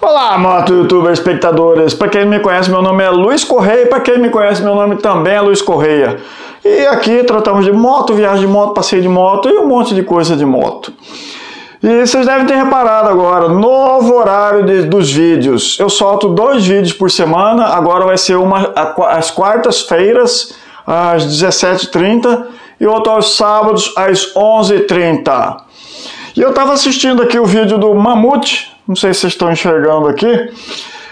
Olá, moto youtuber espectadores. Para quem me conhece, meu nome é Luiz Correia. Para quem me conhece, meu nome também é Luiz Correia. E aqui tratamos de moto, viagem de moto, passeio de moto e um monte de coisa de moto. E vocês devem ter reparado agora, novo horário de, dos vídeos. Eu solto dois vídeos por semana, agora vai ser uma às quartas-feiras, às 17h30 e outro aos sábados, às 11h30. E eu estava assistindo aqui o vídeo do Mamute, não sei se vocês estão enxergando aqui.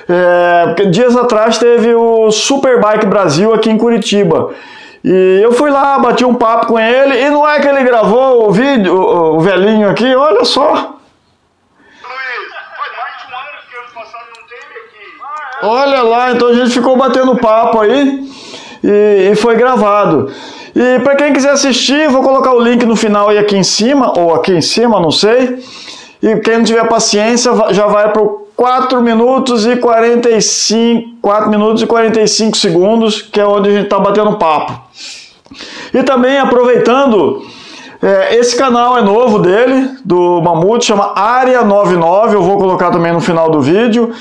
É, dias atrás teve o Superbike Brasil aqui em Curitiba. E eu fui lá, bati um papo com ele, e não é que ele gravou o vídeo, o, o velhinho aqui, olha só. Olha lá, então a gente ficou batendo papo aí e, e foi gravado. E para quem quiser assistir, vou colocar o link no final e aqui em cima, ou aqui em cima, não sei. E quem não tiver paciência já vai para 4 minutos e 45, 4 minutos e 45 segundos, que é onde a gente está batendo papo. E também aproveitando, é, esse canal é novo dele, do Mamute, chama Área 99, eu vou colocar também no final do vídeo.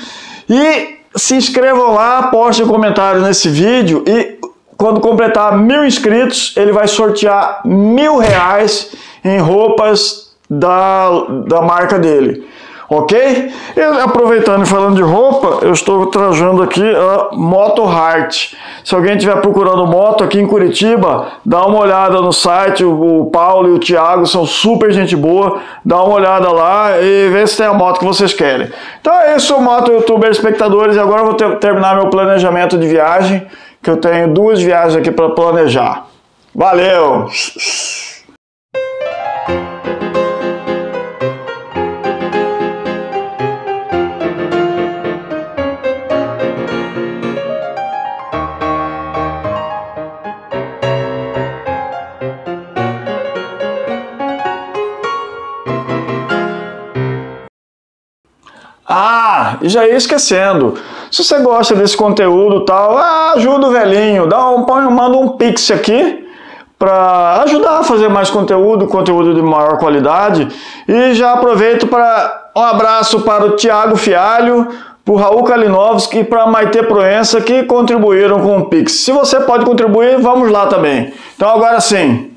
E se inscrevam lá, postem um comentário nesse vídeo e quando completar mil inscritos, ele vai sortear mil reais em roupas da, da marca dele. Ok? E aproveitando e falando de roupa, eu estou trazendo aqui a Moto Heart. Se alguém estiver procurando moto aqui em Curitiba, dá uma olhada no site. O Paulo e o Thiago são super gente boa. Dá uma olhada lá e vê se tem a moto que vocês querem. Então é isso, Moto Youtuber espectadores. E agora eu vou ter, terminar meu planejamento de viagem, que eu tenho duas viagens aqui para planejar. Valeu! Ah, e já ia esquecendo. Se você gosta desse conteúdo tal, ah, ajuda o velhinho, dá um, põe, manda um pix aqui para ajudar a fazer mais conteúdo, conteúdo de maior qualidade. E já aproveito para um abraço para o Tiago Fialho, para o Raul Kalinowski e para a Maite Proença que contribuíram com o Pix. Se você pode contribuir, vamos lá também. Então agora sim.